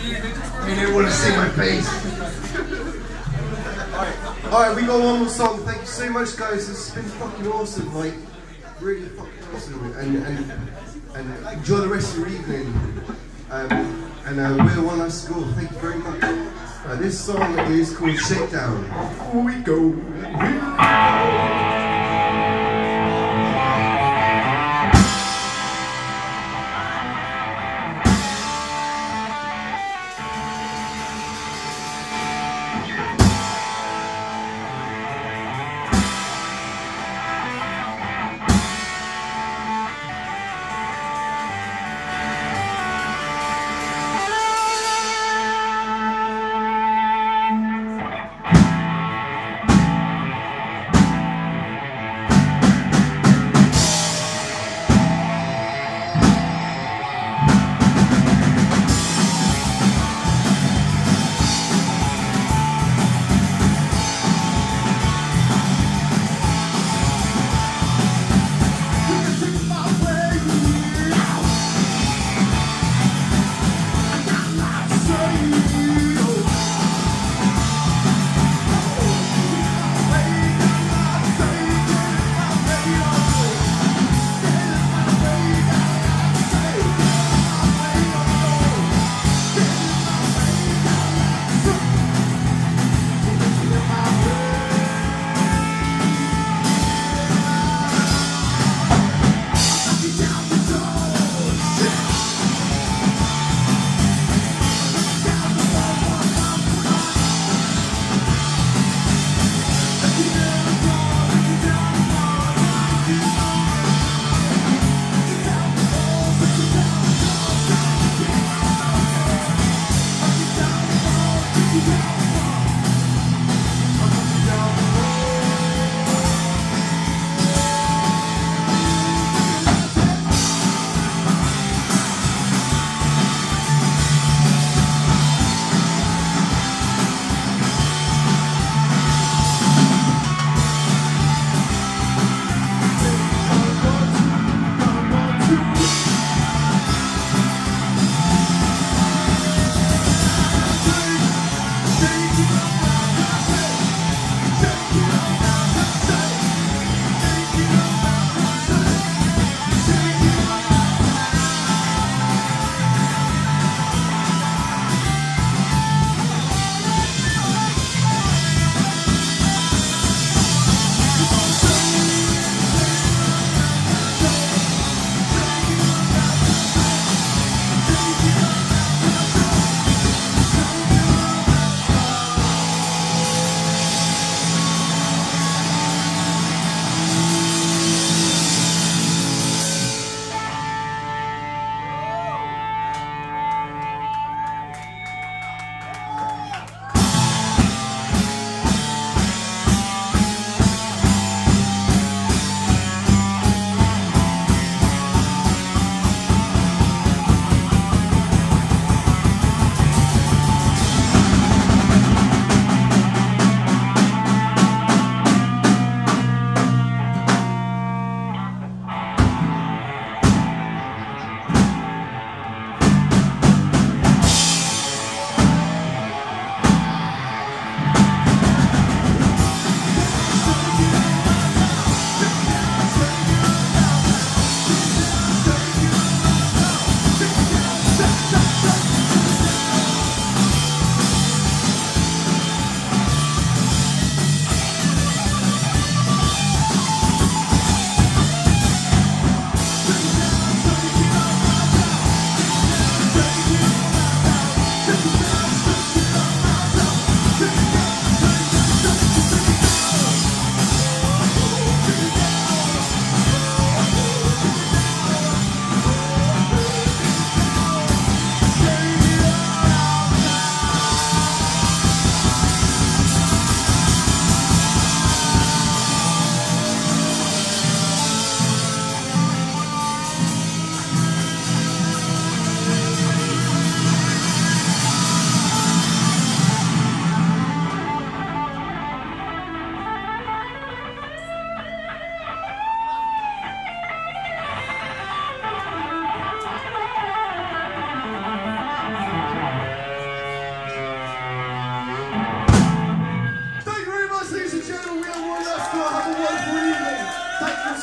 You didn't want to see my face. Alright, All right, we got one more song. Thank you so much, guys. It's been fucking awesome. Like, really fucking awesome. And and and enjoy the rest of your evening. Um, and uh, we're One Last Score. Thank you very much. Uh, this song is called Shakedown. Before we go.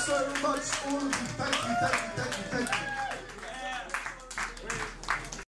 so much, all of you. Thank you, thank you, thank you, thank you.